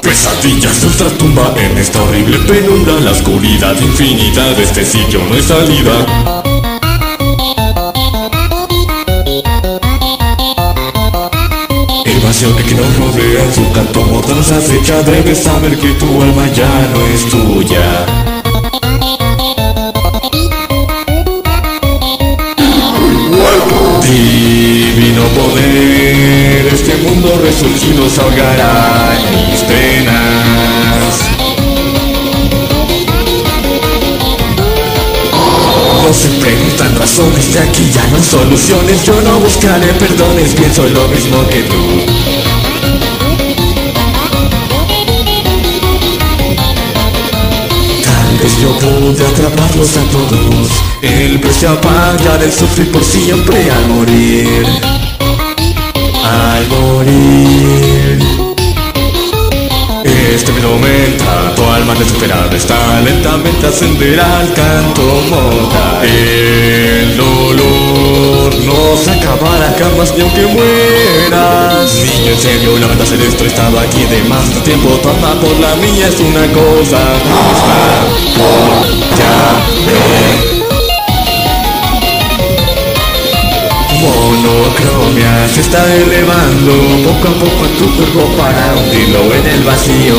Pesadillas de ultratumba en esta horrible penumbra La oscuridad infinita de este sitio no hay salida Que nos rodea su canto mortal acecha Debes saber que tu alma ya no es tuya. Divino poder, este mundo resurgido se ahogará en se preguntan razones, de aquí ya no hay soluciones. Yo no buscaré perdones, pienso lo mismo que tú. Tal vez yo pude atraparlos a todos. El precio a pagar el sufrir por siempre al morir. Al morir. Aumenta, tu alma desesperada está lentamente ascenderá al canto mortal. El dolor no se acabará jamás ni aunque mueras. Niño, en serio, la verdad hacer esto estaba aquí de más tiempo. Tu alma por la mía es una cosa se está elevando poco a poco tu cuerpo para hundirlo en el vacío.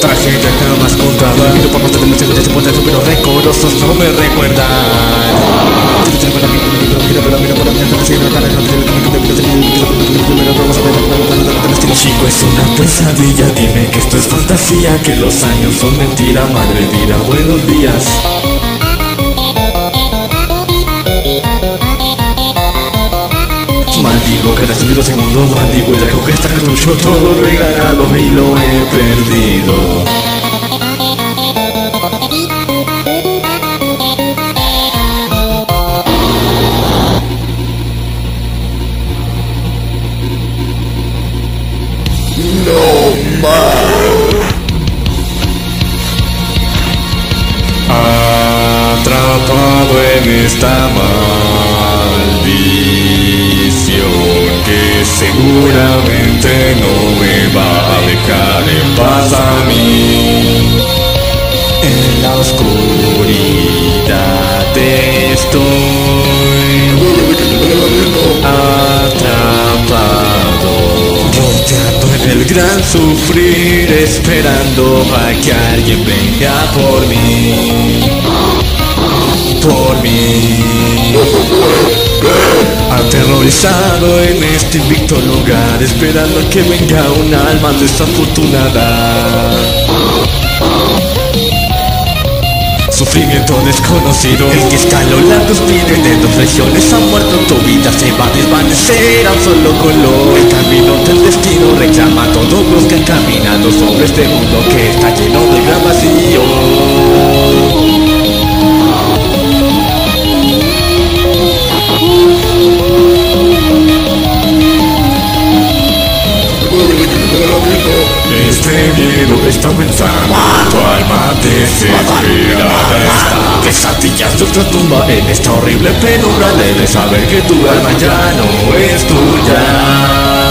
Tragedia jamás contada Miro por más de demasiado de poder pero recorosos no me recuerdan Chico es una pesadilla, dime que esto es fantasía Que los años son mentira, madre mira, buenos días Maldigo que recibido segundo maldigo y dejo que cartucho todo ganado y lo he perdido. Atrapado en esta maldición seguramente no me va a dejar en paz a mí. En la oscuridad estoy atrapado. Rodeado en el gran sufrir, esperando a que alguien venga por mí. Por mí. Aterrorizado en este invicto lugar, esperando a que venga un alma desafortunada. Sufrimiento desconocido El que escaló la cúspide de dos regiones Ha muerto tu vida se va a desvanecer a un solo color El camino del Este miedo está pensando Tu alma desesperada está Pesadillas de otra tumba En esta horrible penumbra Debes saber que tu alma ya no es tuya.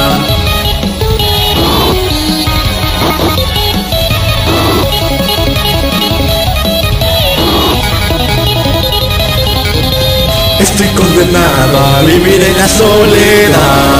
Estoy condenado a vivir en la soledad